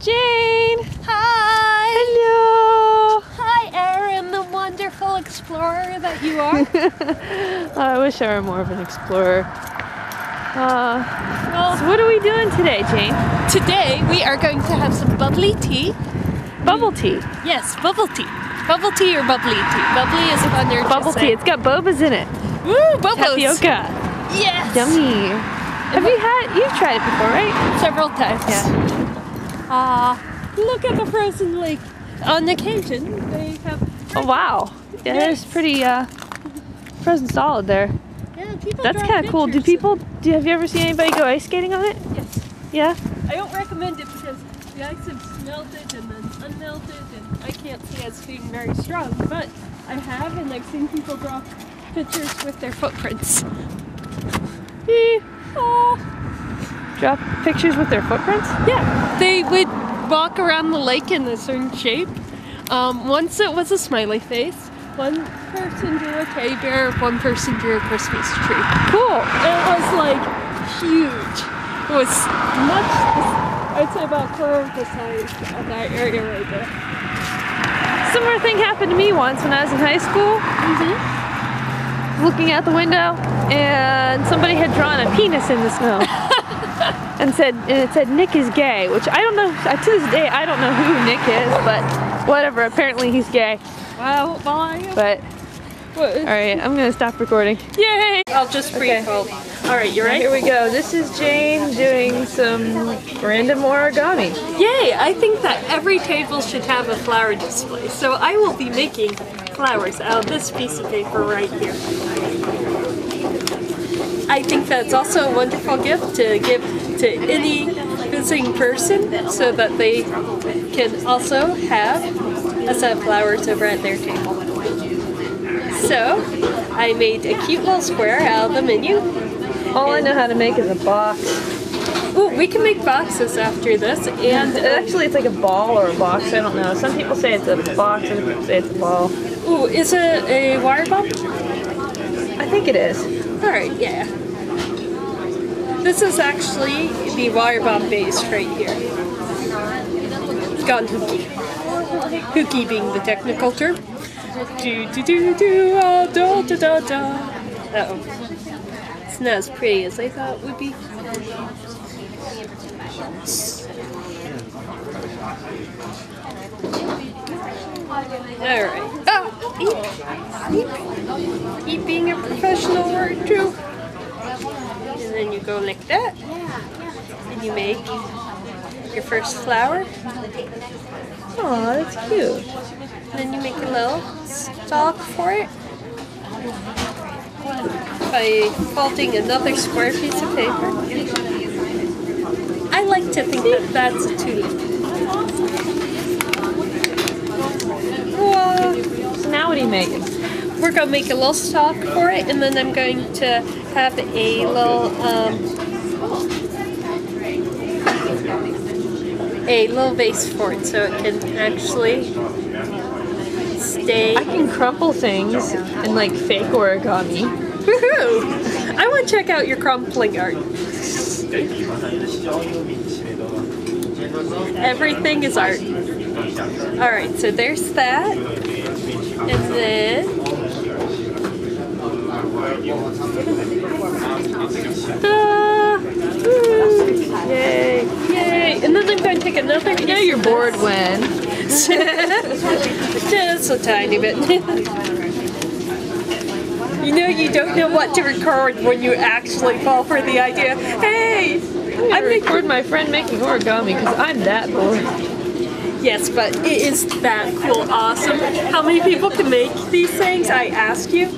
Jane! Hi! Hello! Hi, Erin, the wonderful explorer that you are. I wish I were more of an explorer. Uh, well, so what are we doing today, Jane? today we are going to have some bubbly tea. Bubble tea. Yes, bubble tea. Bubble tea or bubbly tea? Bubbly is fun or Bubble tea. It's got bobas in it. Woo, bubbles! Tapioca. Yes! Yummy. Have you had, you've tried it before, right? Several times. Yeah. Ah, look at the frozen lake. On occasion, they have. Oh, wow. Yeah, Yes. there's pretty, uh, frozen solid there. Yeah, people That's kind of cool. Do people, do, have you ever seen anybody go ice skating on it? Yes. Yeah? I don't recommend it because the ice has melted and then unmelted, and I can't see as being very strong. But I have, and I've seen people draw pictures with their footprints. Oh, Drop pictures with their footprints? yeah. They would walk around the lake in a certain shape. Um, once it was a smiley face. One person drew a teddy bear. One person drew a Christmas tree. Cool. It was like huge. It was much. I'd say about quarter of the size of that area right there. Similar thing happened to me once when I was in high school. Mm-hmm. Looking out the window, and somebody had drawn a penis in the snow, and said, and it said Nick is gay, which I don't know. To this day, I don't know who Nick is, but whatever. Apparently, he's gay. Wow, bye. But What- all right, I'm gonna stop recording. Yay! I'll just Okay. All right, you Here ready? Here we go. This is Jane doing some random origami. Yay! I think that every table should have a flower display. So I will be making flowers out of this piece of paper right here. I think that's also a wonderful gift to give to any visiting person so that they can also have a set of flowers over at their table. So, I made a cute little square out of the menu. All I know how to make is a box. Ooh, we can make boxes after this, and And actually, it's like a ball or a box. I don't know. Some people say it's a box, other people say it's a ball. ooh, is it a water bomb? I think it is. Alright, yeah. This is actually the water bomb base right here. It's gone hooky. Hooky being the technical term. Do do do do ah, da da da da. Uh oh. It's not as pretty as I thought it would be. Alright. Oh! Eep. Eep. Eep being a professional word too. And you go like that. And you make your first flower. Oh, that's cute. Then you make a little stalk for it. By folding another square piece of paper. I like to think that that's a tulip. Now what are you making? We're gonna make a little stalk for it, and then I'm going to have a little um, a little vase for it, so it can actually stay. I can crumple things and like fake origami. Woohoo! I want to check out your crumpling art. Everything is art. Alright, so there's that. And then. Ta-da! Woo! Yay! Yay! And then I'm going to take another. I know you're bored when. Just a tiny bit. you know, you don't know what to record when you actually fall for the idea. Hey! I record my friend making origami because I'm that bored. Yes, but it is that cool, awesome. How many people can make these things? I ask you.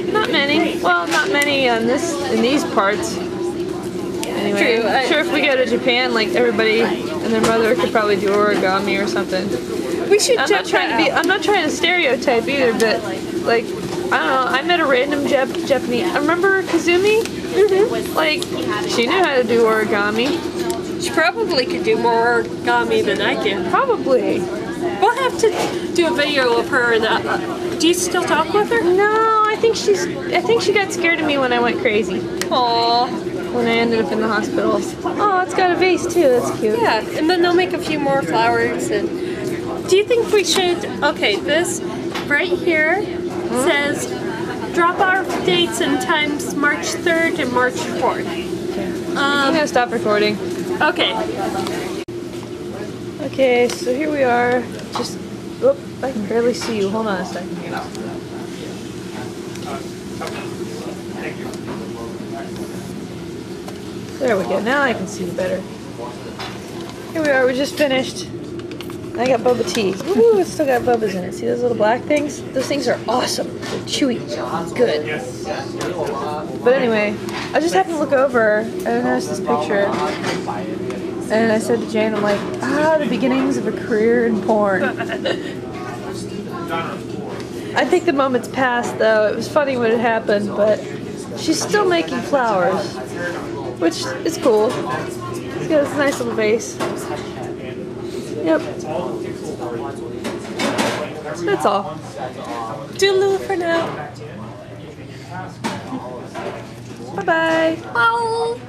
Not many. Well, not many on this in these parts. Anyway, True, I'm sure if we go to Japan, like everybody and their mother could probably do origami or something. We should I'm not trying to be. I'm not trying to stereotype either, but like I don't know. I met a random Jap- Japanese. I remember Kazumi. Mm-hmm. Like she knew how to do origami. She probably could do more origami than I can. Probably. We'll have to do a video of her and uh, do you still talk with her? No, I think she's. I think she got scared of me when I went crazy. Aww. when I ended up in the hospital. Oh, it's got a vase too. That's cute. Yeah, and then they'll make a few more flowers. And do you think we should? Okay, this right here says drop off dates and times March 3rd and March 4th. I'm Um, gonna stop recording. okay, Okay, so here we are. Just, oh, I can barely see you. Hold on a second. There we go. Now I can see you better. Here we are. We just finished. I got boba tea. Ooh, it's still got bobas in it. See those little black things? Those things are awesome. They're chewy. Good. But anyway, I just happened to look over and I noticed this picture. And I said to Jane, I'm like, ah, the beginnings of a career in porn. I think the moment's passed though. It was funny when it happened, but she's still making flowers, which is cool. This nice little vase. Yep. That's all. doodle for now. Bye bye. Bye.